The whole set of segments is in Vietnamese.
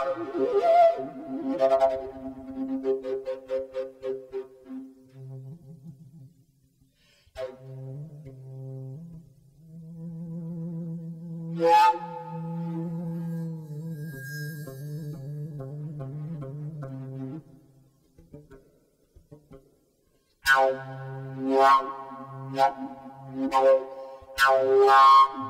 Ow, ow, ow, ow, ow.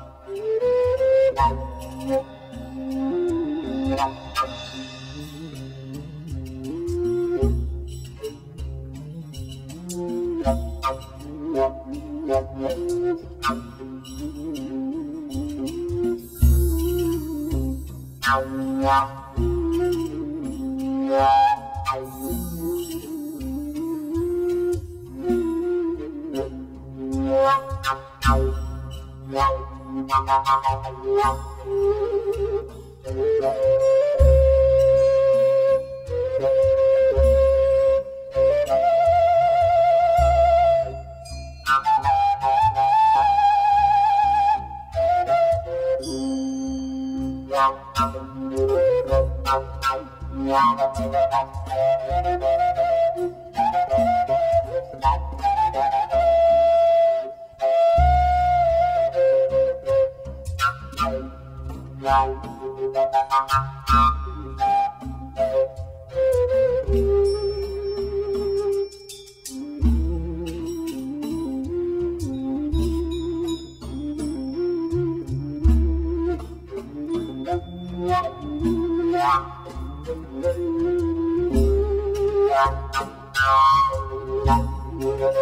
Thank you. Thank you.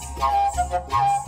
Yes, yes, yes.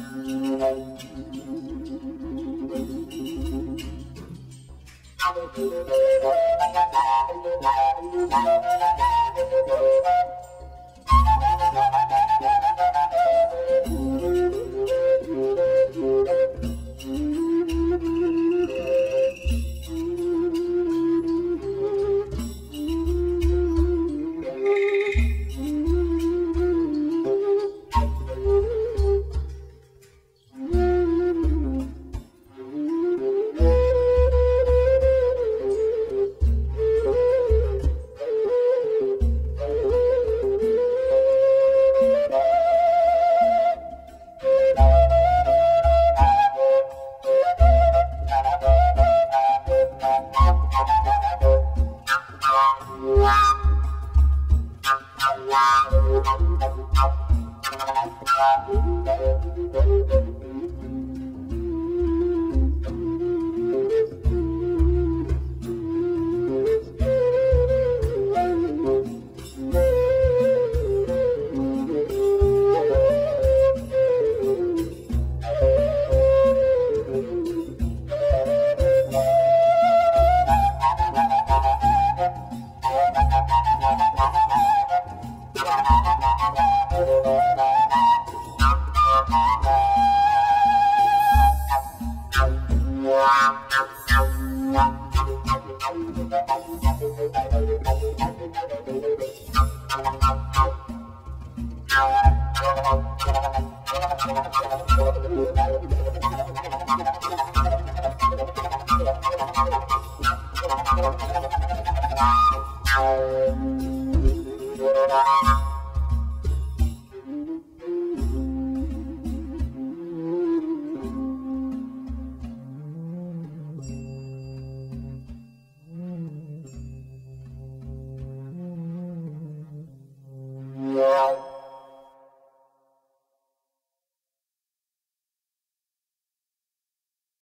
Wow.